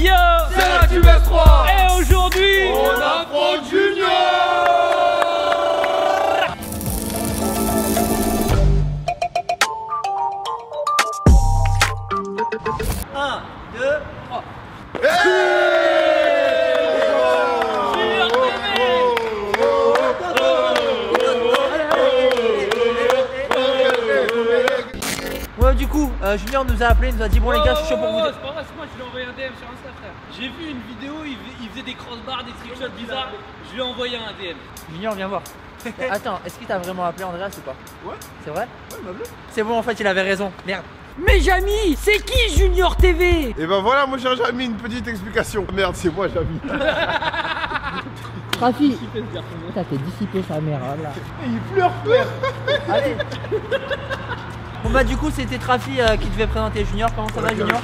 yo coup, euh, Junior nous a appelé, nous a dit bon les gars, je suis chaud pour vous. Oh, C'est pas vrai, c'est moi, je lui ai envoyé un DM sur Insta, frère. J'ai vu une vidéo, il faisait, il faisait des crossbars, des trickshots bizarres. Je lui ai envoyé un DM. Junior, viens voir. Attends, est-ce qu'il t'a vraiment appelé Andreas ou pas? Ouais. C'est vrai? Ouais, il m'a appelé. C'est bon, en fait, il avait raison. Merde. Mais Jamy, c'est qui Junior TV Et ben voilà, moi j'ai Jamy une petite explication. Merde, c'est moi Jamy. Trafi, ça t'es dissipé sa mère là. Il pleure, pleure. Allez. Bon bah du coup c'était Trafi euh, qui devait présenter Junior, comment ça va Junior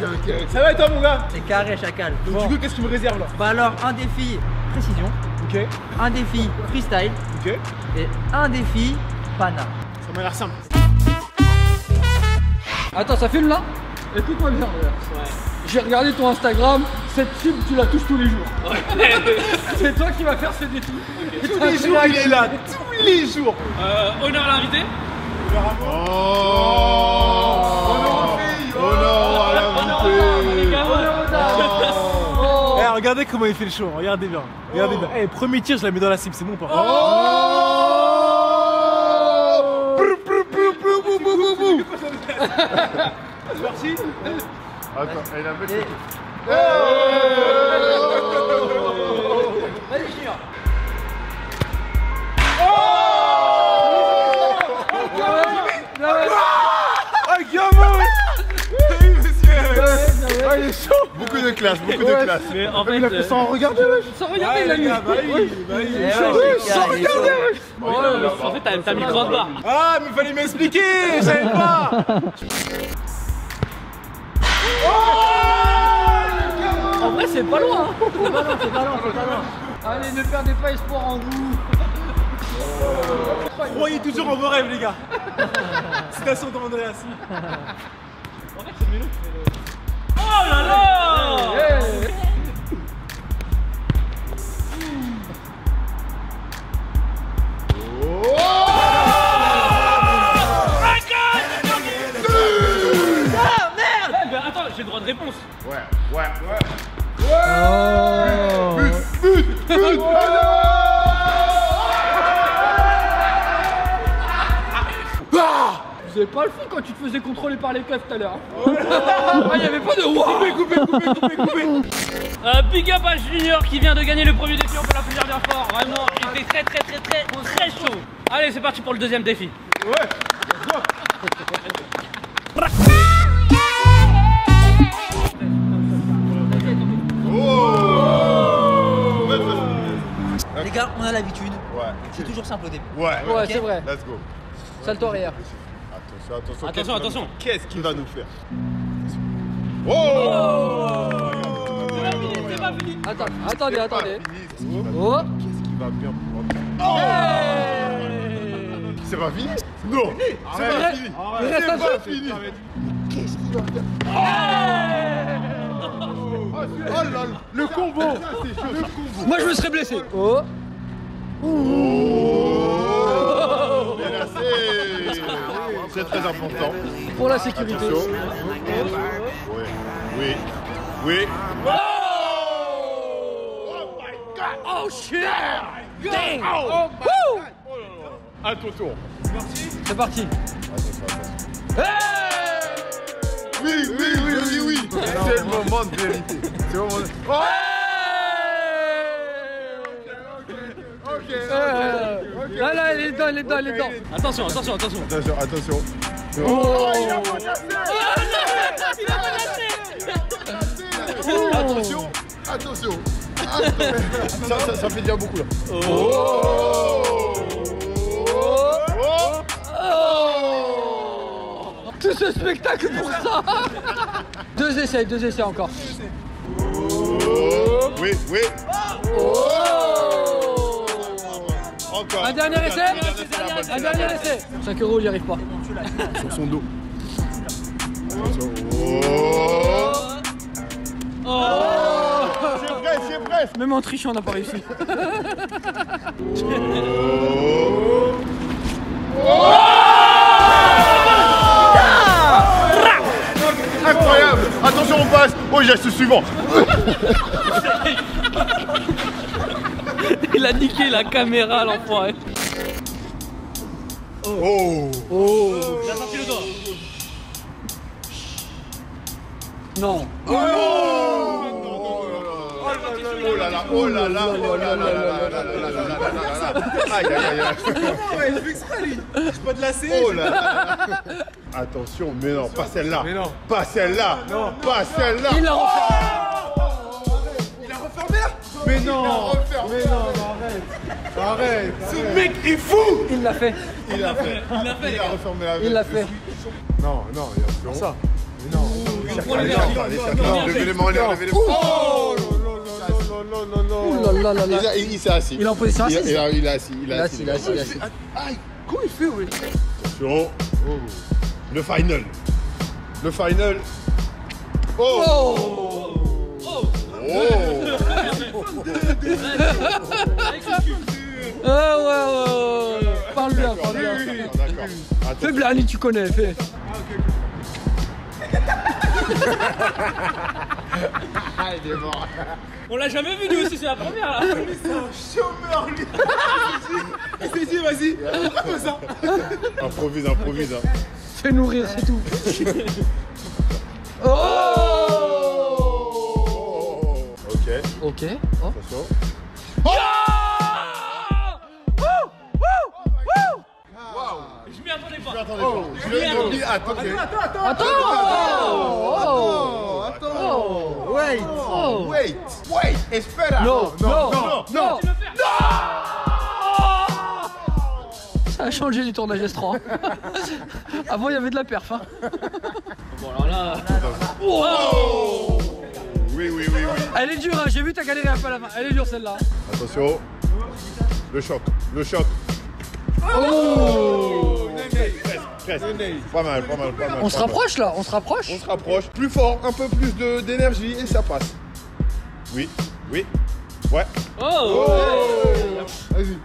Ça va et toi mon gars? C'est carré chacal. Donc Bon. du coup qu'est-ce que tu me réserves là? Bah alors un défi précision, Ok, un défi freestyle ok. et un défi pana. Ça m'a l'air simple. Attends, ça filme là? Écoute-moi bien. J'ai regardé ton Instagram, cette tube tu la touches tous les jours. C'est toi qui vas faire ce défi. Tous les jours il est là, tous les jours euh, Honneur à l'invité Oh l'invité Eh regardez comment il fait le show, regardez bien. Regardez bien. Eh premier tir je la mets dans la cible, c'est bon Oh brou, brou, brou. C'est parti Attends, elle a mis Et- Ah il est chaud Beaucoup de classe, beaucoup de classe. Mais en Il a fait en wesh Sans regarder la nuit. Bah oui, bah oui, il ouais, c'est clair, il est chaud. En fait, t'as mis crossbar. Ah mais fallait m'expliquer, je savais pas En vrai, c'est pas loin. C'est pas loin, c'est pas loin, c'est pas loin. Allez, ne perdez pas espoir en vous. Croyez toujours en vos rêves les gars Citation d'Andreas Oh là là Eh ben, attends, j'ai le droit de réponse. Ouais, ouais, ouais. Oh. Vous avez pas le fond quand tu te faisais contrôler par les keufs tout à l'heure. Ah, il y avait pas de waouh. Coupé, coupé, coupé, coupé Euh, big up à Junior qui vient de gagner le premier défi, on peut l'applaudir bien fort. Vraiment, il était très très très très très chaud. Allez, c'est parti pour le deuxième défi. Ouais Oh Les gars, on a l'habitude. Ouais, C'est toujours simple au début. ouais, Ouais, c'est vrai. Let's go. Salto arrière. Attention, attention. Attention, qu'est-ce qu'il va attention. nous- Qu'est-ce qu'il va nous faire Oh C'est pas fini. Attends, attendez, attendez. Qu'est-ce qu'il va- Oh. Qu'est-ce qu'il va bien pouvoir C'est pas fini Non C'est pas fini Il reste un C'est pas truc. fini Qu'est-ce qu'il va faire Oh là là Le combo Le combo Moi, je me serais blessé. Oh. Bien très important. Pour la sécurité. Attention. Oui. Oui. Oui. Oh shit. Dang. Oh Wouh. À ton tour. C'est parti. Oui, oui, oui, oui, oui. C'est le moment de vérité. C'est le moment de... Oh Ok. Euh, Là, là, elle est dedans, elle est dedans, elle est dedans. Attention, attention, attention. Attention, attention. Oh. Attention. Attention. Ça, ça, ça fait déjà beaucoup là. Oh. Oh. Tout ce spectacle pour ça. Deux essais, deux essais encore. Oui, oui. Oh. Encore. Un dernier essai 5 euros, il n'y arrive pas. Sur son dos. Attention. Oh. presque. Même en trichant, on n'a pas réussi. Incroyable. Attention, on passe au geste suivant. Il a niqué la caméra, l'enfoiré. Oh. Oh. oh. Il a sorti le doigt. Non. Oh. Oh là là, oh là là, oh là là, aïe aïe aïe il fait exprès lui C'est pas la Oh là là Attention, mais non, pas celle-là Mais non Pas celle-là Non Pas celle-là Il l'a refermé Il l'a refermé là Mais non mais non, arrête. Arrête. Ce mec est fou. Il l'a fait. Il l'a fait. Il l'a fait, Il a gars. refermé la Il l'a fait. Non, non, il y a ça. Mais non. les mains. Levez les mains, levez les mains. Oh non, non, non, non, Ouh là là là là. Il s'est assis. Il est en position assise. il est assis. Il est a assis. il a assis, il a assis. Aïe. Comment il fait ouais Attention. Le final. Le final. Oh Oh Oh Ah ouais, ouais, ouais. Parle-lui, parle-lui. Fais. Blani, tu connais, fais. Ah, il est mort. On l'a jamais vu, lui aussi, c'est la première là. Chômeur lui. Il s'est dit vas-y. Fais ça. Improvise, improvise. hein. Fais nourrir, c'est tout. Oh Ok, Ok. Oh. attention. Je m'y attendais pas. Attendez pas. Je l'ai mis. Attends, ok. Attends Oh, attends. Wait. Oh. Wait. Wait. Espera. Non, non, non, non. Ça a changé les tournages S3. Avant, il y avait de la perf. Hein. Bon, alors là. Oui, oui, oui, oui. Elle est dure, hein. j'ai vu t'as galéré un peu à la fin. Elle est dure celle-là. Attention. Le choc. Le choc. Oh Presque. Pas mal, pas mal, pas mal. On se rapproche là, on se rapproche. On se rapproche. Plus fort, un peu plus d'énergie et ça passe. Oui, oui. Ouais. Oh Vas-y.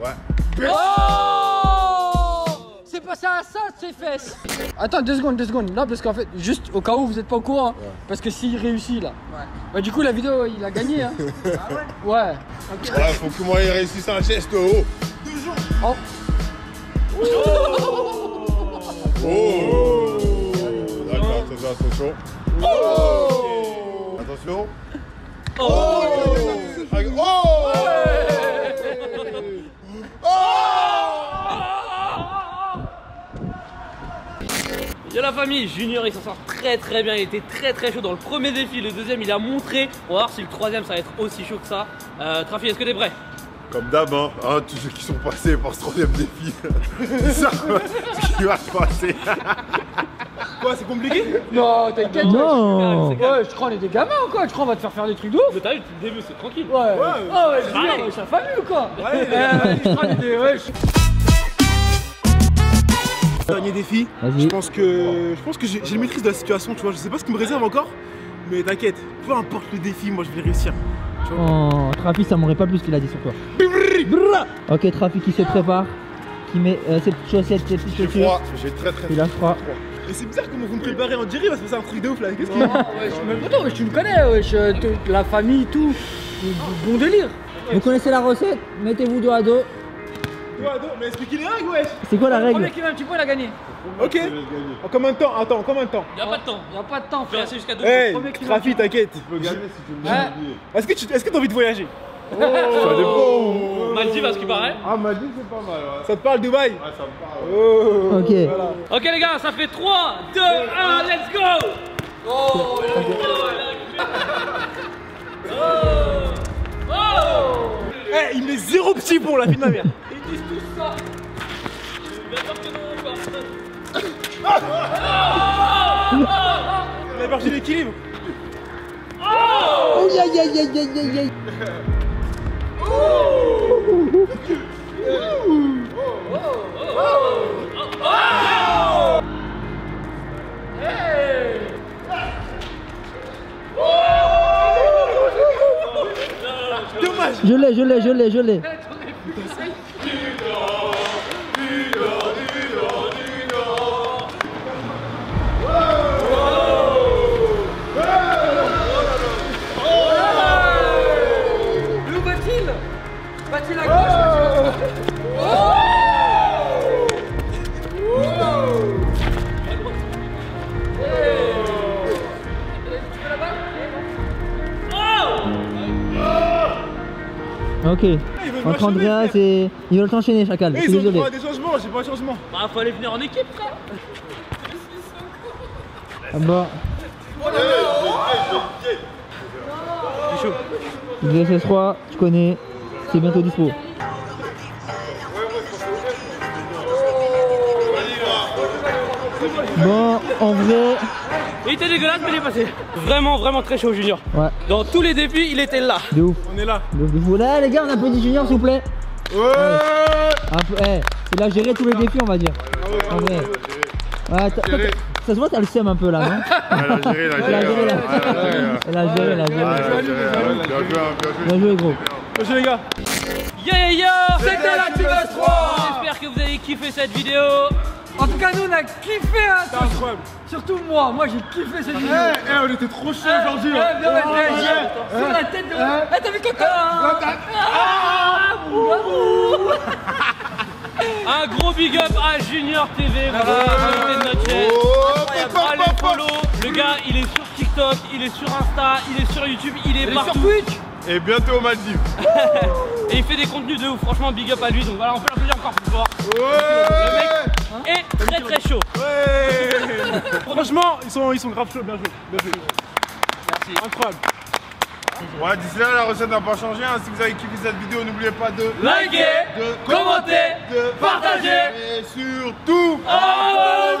Ouais. Oh C'est passé à ça, ses fesses Attends, deux secondes, deux secondes. Non, parce qu'en fait, juste au cas où vous êtes pas au courant, parce que s'il réussit là, bah du coup la vidéo il a gagné. Hein. ah ouais Ouais. Ouais, faut que moi il réussisse un geste haut. Oh. Oh D'accord, attention, attention. Attention. Oh la famille, Junior il s'en sort très très bien, il était très très chaud dans le premier défi, le deuxième il a montré, on va voir si le troisième ça va être aussi chaud que ça. Euh, Trafi, est-ce que t'es prêt? Comme d'hab, hein, hein, tous ceux qui sont passés par ce troisième défi, ils savent ce qui va se passer. Quoi c'est compliqué? Non, t'inquiète. Non. Ouais, je crois qu'on est des gamins ou quoi Je crois qu'on va te faire faire des trucs de ouf. Mais t'as vu, depuis le début c'est tranquille. Ouais. Ah ouais, je Allez. veux sa famille ou quoi Ouais, Euh, je crois qu'on est des- ouais, je- Dernier défi. Je pense que je pense que j'ai maîtrise de la situation, tu vois. Je sais pas ce qui me réserve encore, mais t'inquiète. Peu importe le défi, moi je vais réussir. Oh, Trafi, ça m'aurait pas plu ce qu'il a dit sur toi. Ok, Trafi qui se prépare, qui met euh, ses petites chaussettes, ses petites J'ai chaussures. froid, j'ai très très Il a froid. Mais c'est bizarre comment vous me préparez en il va se passer un truc de ouf là. Qu'est-ce qu'il y Non, a ouais, mais attends, mais tu me connais, wesh, la famille, tout. Bon délire. Vous connaissez la recette? Mettez-vous dos à dos. Ado, mais expliquez les règles, wesh. C'est quoi la Le règle premier qui met un petit point, il a gagné. Ok. En combien de temps Attends, en combien de temps Y'a pas de temps, Y a pas de temps, frère. rester jusqu'à deux. Hey, point. t'inquiète. Tu peux gagner si tu me Ouais. dis. Est-ce que tu est-ce que t'as envie de voyager Ça dépend. Maldives à ce qui paraît. Ah, m'a dit c'est pas mal, ouais. Ça te parle Dubaï Ouais, ça me parle. Oh. Ok. Voilà. Ok les gars, ça fait 3, 2, 1, let's go Oh, Eh, il met zéro petit pont la vie de ma mère. Disent tous ça. Il a perdu l'équilibre. Oh, aïe, aïe, aïe, aïe, aïe, aïe. Je l'ai, je l'ai, je l'ai, je l'ai. Va-t-il à gauche Ok. Entre Andreas et. Ils veulent t'enchaîner, chacal. Suis ils ont désolé. droit à des changements, j'ai pas de changement. Bah, faut aller venir en équipe, frère. Ah bah. C'est chaud. DSS3, tu connais. C'est bientôt dispo. Bon, en vrai. Il était dégueulasse, mais il est passé. Vraiment, vraiment très chaud, Junior. Ouais, Dans tous les défis, il était là. de ouf. On est là. De ouf. Là, les gars, on applaudit Junior, s'il vous plaît. Ouais Un peu, eh, il a géré tous les défis, on va dire. En vrai. Ouais, t'as- Géré. ça se voit, t'as le seum un peu là, non Elle a géré, elle a géré. ouais, elle a géré. Elle a géré, Ah. Bien joué, gros. Bonjour les gars. Yeah, yeah, yeah C'était la Team S3 J'espère que vous avez kiffé cette vidéo. En tout cas, nous on a kiffé, hein, C'est incroyable. surtout moi. Moi j'ai kiffé cette vidéo. Eh, eh, on était trop chaud aujourd'hui. Bien, ouais, ouais, ouais. j'ai- Sur la tête de. Eh, t'as vu hein Ah, mon gars. Un gros big up à Junior TV, voilà, de notre chaîne. Oh, Allez follow. Le gars, il est sur TikTok, il est sur Insta, il est sur YouTube, il est est sur partout. Twitch Et bientôt aux Maldives. Et il fait des contenus de ouf. Franchement, big up à lui. Donc voilà, on peut l'applaudir encore plus fort. Ouais Et très très chaud. Ouais. Franchement, ils sont, ils sont grave chauds, bien joué. Bien joué. Merci. Incroyable. Ouais, d'ici là, la recette n'a pas changé. hein. Si vous avez kiffé cette vidéo, n'oubliez pas de Likez, de commentez, de partagez. et surtout. Oh